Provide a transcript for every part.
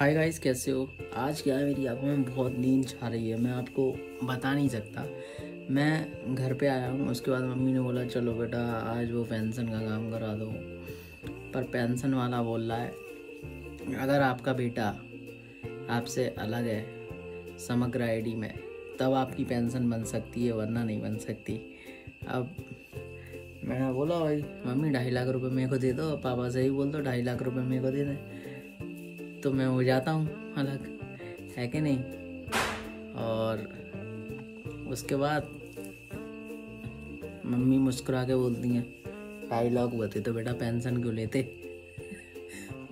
Hi guys कैसे हो? आज क्या है मेरी आँखों में बहुत नींद छा रही है, मैं आपको बता नहीं सकता। मैं घर पे आया हूँ, उसके बाद मम्मी ने बोला, चलो बेटा, आज वो पेंशन का काम करा दो। पर पेंशन वाला बोल रहा है, अगर आपका बेटा आपसे अलग है समग्र आईडी में, तब आपकी पेंशन बन सकती है, वरना नहीं बन सकती। अब मैंने बोला, भाई, मम्मी, ढाई लाख रुपए मेरे को दे दो, पापा से ही बोल दो, ढाई लाख रुपए मेरे को दे दें। तो मैं हो जाता हूँ अलग है कि नहीं। और उसके बाद मम्मी मुस्कुरा के बोलती हैं लाख हुए तो बेटा पेंशन क्यों लेते?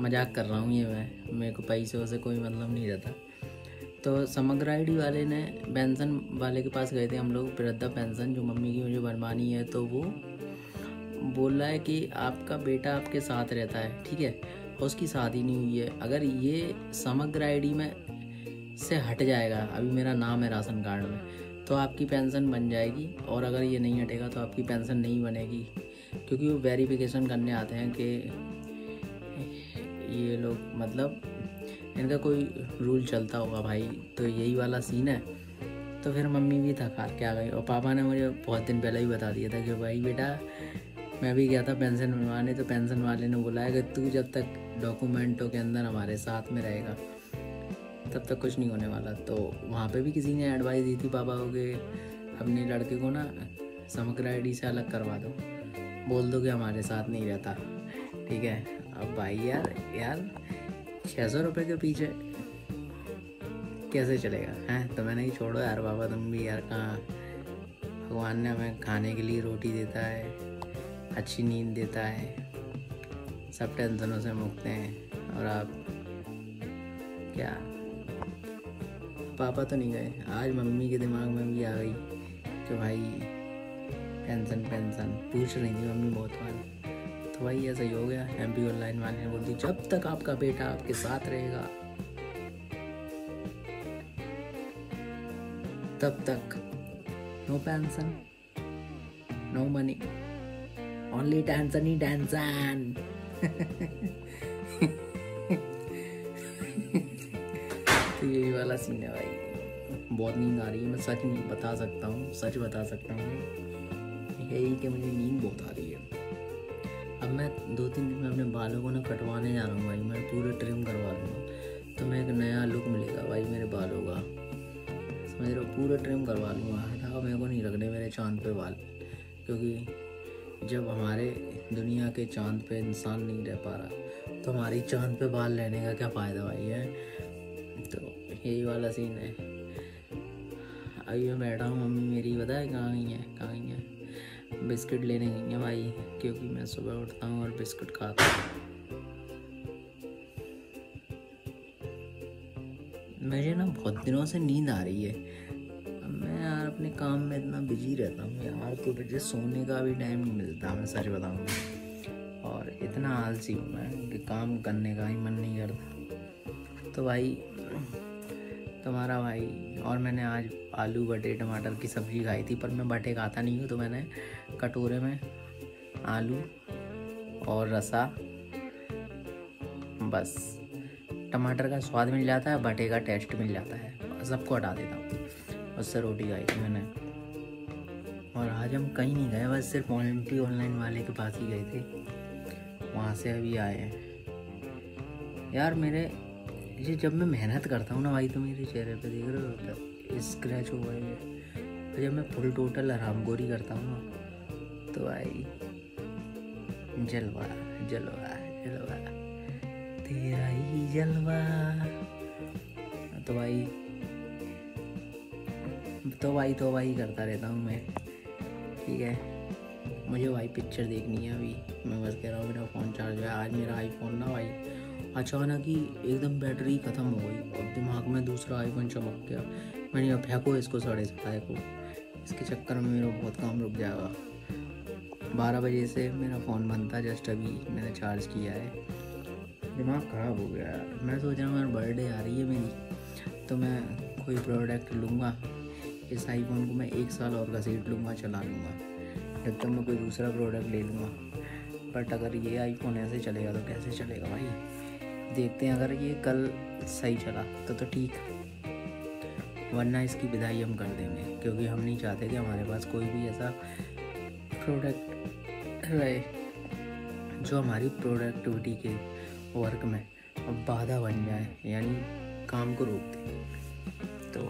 मज़ाक कर रहा हूँ ये मैं, मेरे को पैसों से कोई मतलब नहीं रहता। तो समग्र आईडी वाले ने पेंशन वाले के पास गए थे हम लोग, वृद्धा पेंशन जो मम्मी की मुझे बनवानी है तो वो बोल रहा है कि आपका बेटा आपके साथ रहता है, ठीक है? उसकी शादी नहीं हुई है। अगर ये समग्र आईडी में से हट जाएगा, अभी मेरा नाम है राशन कार्ड में तो आपकी पेंशन बन जाएगी। और अगर ये नहीं हटेगा तो आपकी पेंशन नहीं बनेगी। क्योंकि वो वेरिफिकेशन करने आते हैं कि ये लोग मतलब इनका कोई रूल चलता होगा भाई। तो यही वाला सीन है। तो फिर मम्मी भी था कार के आ गई। और पापा ने मुझे बहुत दिन पहले ही बता दिया था कि, भाई बेटा मैं भी गया था पेंशन बनवाने तो पेंशन वाले ने बोला है कि तू जब तक डॉक्यूमेंटों के अंदर हमारे साथ में रहेगा, तब तक कुछ नहीं होने वाला। तो वहाँ पे भी किसी ने एडवाइस दी थी, पापा को कि अपने लड़के को ना समग्र आईडी से अलग करवा दो। बोल दो कि हमारे साथ नहीं रहता। ठीक है? अब भाई यार यार छः सौ रुपये के पीछे कैसे चलेगा, हैं? तो मैंने कि छोड़ो यार, बाबा तुम भी यार कहाँ, भगवान ने हमें खाने के लिए रोटी देता है। अच्छी नींद देता है। सब टेंशनों से मुक्त हैं। और आप? क्या? पापा तो नहीं गए। आज मम्मी के दिमाग में भी आ गई कि भाई पेंशन पेंशन पूछ रही थी मम्मी बहुत बार। तो भाई ऐसा ही हो गया। एम पी ऑनलाइन वाले ने बोल दी, जब तक आपका बेटा आपके साथ रहेगा, तब तक no pension no money. Only Tanzani Tanzan. तो यही वाला सीन है भाई। बहुत नींद आ रही है, मैं सच नहीं बता सकता हूँ, सच बता सकता हूँ। यही कि मुझे नींद बहुत आ रही है। अब मैं दो तीन दिन में अपने बालों को ना कटवाने जा रहा हूँ भाई, मैं पूरे ट्रिम करवा दूँगा तो मैं एक नया लुक मिलेगा भाई मेरे बालों का। समझ रहे हो? पूरा ट्रिम करवा लूँगा। हटाओ, मेरे को नहीं रखने मेरे चाँद पे बाल। क्योंकि जब हमारे दुनिया के चाँद पे इंसान नहीं रह पा रहा तो हमारी चाँद पे बाल लेने का क्या फ़ायदा भाई, है? तो यही वाला सीन है। अभी मैं बैठा हूँ, मम्मी मेरी बताए कहाँ गई है? कहाँ गई है? बिस्किट लेने गई है भाई, क्योंकि मैं सुबह उठता हूँ और बिस्किट खाता हूँ। मुझे ना बहुत दिनों से नींद आ रही है। काम में इतना बिज़ी रहता हूँ यार तो मुझे सोने का भी टाइम नहीं मिलता, मैं सच बताऊँ। और इतना आलसी हूँ मैं कि काम करने का ही मन नहीं करता। तो भाई, तुम्हारा भाई, और मैंने आज आलू, बटे, टमाटर की सब्ज़ी खाई थी, पर मैं बटे खाता नहीं हूँ तो मैंने कटोरे में आलू और रसा, बस। टमाटर का स्वाद मिल जाता है, बटे का टेस्ट मिल जाता है, सबको हटा देता हूँ। उससे रोटी खाई थी मैंने। और आज हम कहीं नहीं गए, बस सिर्फ़ पी ऑनलाइन वाले के पास ही गए थे। वहाँ से अभी आए हैं। यार मेरे, ये जब मैं मेहनत करता हूँ ना भाई तो मेरे चेहरे पे देख रहे हो तो स्क्रैच हो गए तो जब मैं फुल टोटल आराम गोरी करता हूँ ना तो भाई, जलवा जलवा जलवा, तेरा ही जलवा। तो भाई तो भाई तो भाई करता रहता हूँ मैं। ठीक है? मुझे भाई पिक्चर देखनी है अभी। मैं बस कह रहा हूँ, मेरा फ़ोन चार्ज है। आज मेरा आईफोन ना भाई, अचानक ही एकदम बैटरी ख़त्म हो गई और दिमाग में दूसरा आईफोन चमक गया। मैंने अब फेंको इसको साढ़े सताए को। इसके चक्कर में मेरा बहुत काम रुक जाएगा। बारह बजे से मेरा फ़ोन बनता जस्ट अभी मैंने चार्ज किया है। दिमाग ख़राब हो गया। मैं सोच रहा हूँ बर्थडे आ रही है मेरी तो मैं कोई प्रोडक्ट लूँगा। इस आईफोन को मैं एक साल और घसीट लूँगा, चला लूँगा। जब तक मैं कोई दूसरा प्रोडक्ट ले लूँगा। बट अगर ये आईफोन ऐसे चलेगा तो कैसे चलेगा भाई? देखते हैं, अगर ये कल सही चला तो तो ठीक। वरना इसकी विदाई हम कर देंगे, क्योंकि हम नहीं चाहते कि हमारे पास कोई भी ऐसा प्रोडक्ट रहे, जो हमारी प्रोडक्टिविटी के वर्क में बाधा बन जाए, यानी काम को रोक दे। तो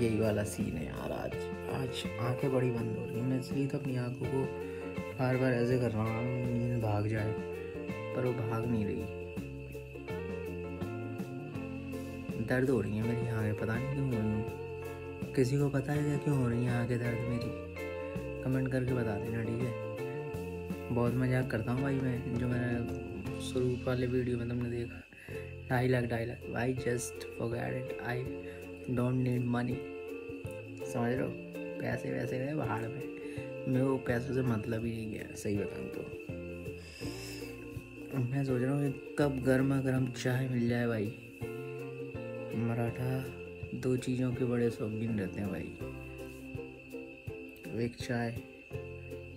यही वाला सीन है यार आज। आज आँखें बड़ी बंद हो रही हैं। मैं इसलिए तो अपनी आँखों को बार बार ऐसे कर रहा हूँ, नींद भाग जाए, पर वो भाग नहीं रही। दर्द हो रही है मेरी आँखें, पता नहीं क्यों हो रही हैं। किसी को पता है क्या क्यों हो रही है आँखें, दर्द मेरी? कमेंट करके बता देना, ठीक है? बहुत मज़ाक करता हूँ भाई मैं, जो मैंने शुरू वाले वीडियो में तुमने देखा। ढाई लाख ढाई lakh. I just forget it I don't need money समझ रहे हो? पैसे वैसे गए बाहर में। मेरे को पैसों से मतलब ही नहीं गया, सही बताऊँ तो। मैं सोच रहा हूँ कब गर्मा गर्म चाय मिल जाए भाई। मराठा दो चीज़ों के बड़े शौकीन रहते हैं भाई। एक चाय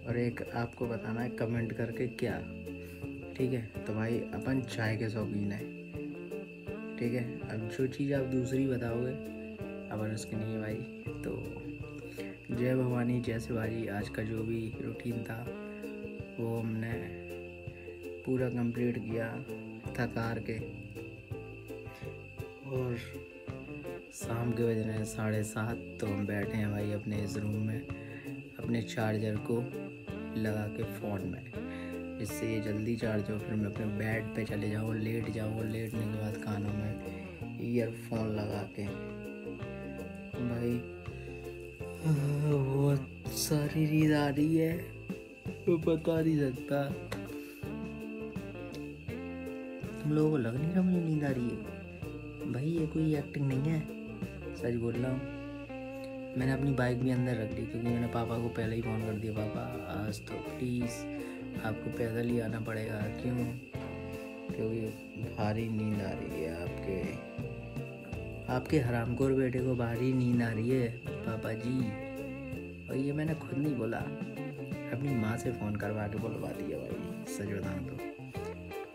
और एक आपको बताना है कमेंट करके क्या। ठीक है? तो भाई, अपन चाय के शौकीन है। ठीक है? अब जो चीज़ आप दूसरी बताओगे अपन उसकी नहीं भाई। तो जय भवानी, जय शिवाजी, आज का जो भी रूटीन था, वो हमने पूरा कंप्लीट किया थकार के। और शाम के बज रहे हैं साढ़े सात तो हम बैठे हैं भाई अपने इस रूम में, अपने चार्जर को लगा के फ़ोन में। जिससे ये जल्दी चार्ज हो, फिर मैं अपने बेड पे चले जाऊँ लेट जाऊँ लेटने के बाद कानों में ईयरफोन लगा के। भाई। बहुत सारी नींद आ रही है। मैं बता नहीं सकता। तुम लोगों को लग नहीं रहा मुझे नींद आ रही है? भाई, ये कोई एक्टिंग नहीं है। सच बोल रहा हूँ। मैंने अपनी बाइक भी अंदर रख ली क्योंकि मैंने पापा को पहले ही फ़ोन कर दिया, पापा, आज तो प्लीज़ आपको पैदल ही आना पड़ेगा, क्यों? क्योंकि भारी नींद आ रही है आपके। आपके हरामखोर बेटे को भारी नींद आ रही है, पापा जी। और ये मैंने खुद नहीं बोला। अपनी माँ से फ़ोन करवा के बुलवा दिया भाई सच तो।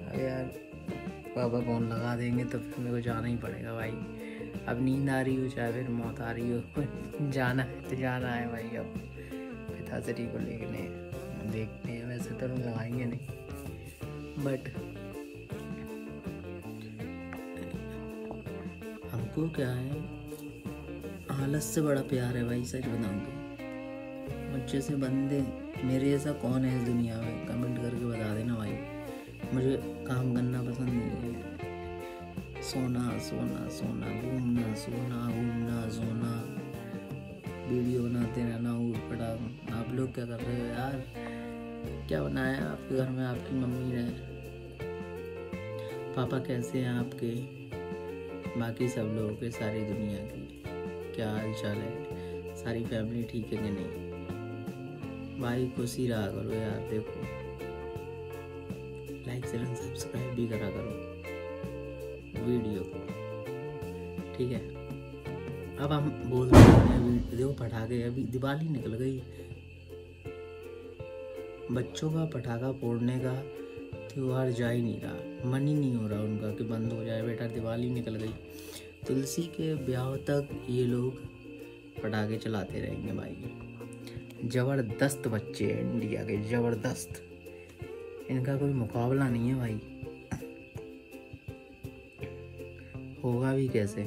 अरे यार, पापा फ़ोन लगा देंगे तो फिर मेरे को जाना ही पड़ेगा भाई। अब नींद आ रही हो, चाहे फिर मौत आ रही हो। जाना है तो जाना है भाई अब। पिताश्री को लेने, देखते हैं, वैसे तो लगाएँगे नहीं। बट हमको क्या है? हालत से बड़ा प्यार है भाई, सच बताऊँ तो। मुझे से बंदे, मेरे जैसा कौन है इस दुनिया में? कमेंट करके बता देना भाई। मुझे काम करना पसंद नहीं है। सोना सोना सोना, घूमना सोना घूमना, सोना। वीडियो बनाते रहना, ऊट पटा आप लोग क्या कर रहे हो यार? क्या बनाया आपके घर में? आपकी मम्मी ने। पापा कैसे हैं आपके? बाकी सब लोगों के, सारी दुनिया की। क्या हाल चाल है? सारी फैमिली ठीक है कि नहीं? भाई, खुशी रहा करो यार, देखो। लाइक शेयर एंड सब्सक्राइब भी करा करो। वीडियो को। ठीक है? अब हम बोल रहे हैं देखो, पटाखे, अभी दिवाली निकल गई। बच्चों का पटाखा फोड़ने का त्यौहार जा ही नहीं रहा। मन ही नहीं हो रहा उनका कि बंद हो जाए। बेटा दिवाली निकल गई। तुलसी के ब्याह तक ये लोग पटाखे चलाते रहेंगे भाई। ज़बरदस्त बच्चे हैं इंडिया के, ज़बरदस्त। इनका कोई मुकाबला नहीं है भाई। होगा भी कैसे?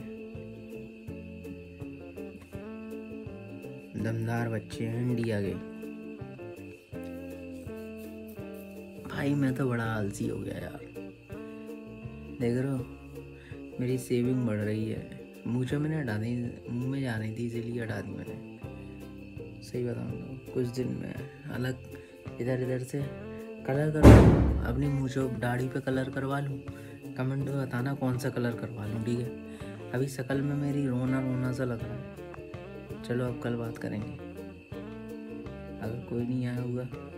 दमदार बच्चे हैं इंडिया के। भाई, मैं तो बड़ा आलसी हो गया यार। देख रहे हो, मेरी सेविंग बढ़ रही है। मुझे मैंने हटा दी, मुँह में जा रही थी, इसीलिए हटा दी मैंने। सही बताऊँ तो कुछ दिन में अलग, इधर इधर से कलर करवा अपनी मुझे दाढ़ी पे कलर करवा लूँ। कमेंट में बताना कौन सा कलर करवा लूँ, ठीक है? अभी शकल में मेरी रोना रोना सा लग रहा है। चलो अब कल बात करेंगे। अगर कोई नहीं आया होगा।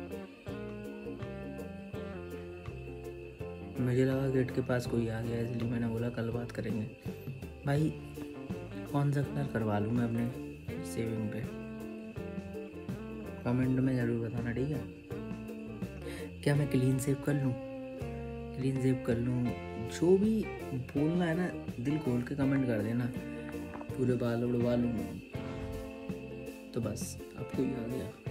मुझे लगा गेट के पास कोई आ गया, इसलिए मैंने बोला कल बात करेंगे। भाई, कौन सा कलर करवा लूँ मैं अपने सेविंग पे? कमेंट में ज़रूर बताना, ठीक है? क्या मैं क्लीन सेव कर लूँ? क्लीन सेव कर लूँ। जो भी बोलना है ना, दिल खोल के कमेंट कर देना। पूरे बाल उड़वा लूँ। तो बस आपको ही आ गया।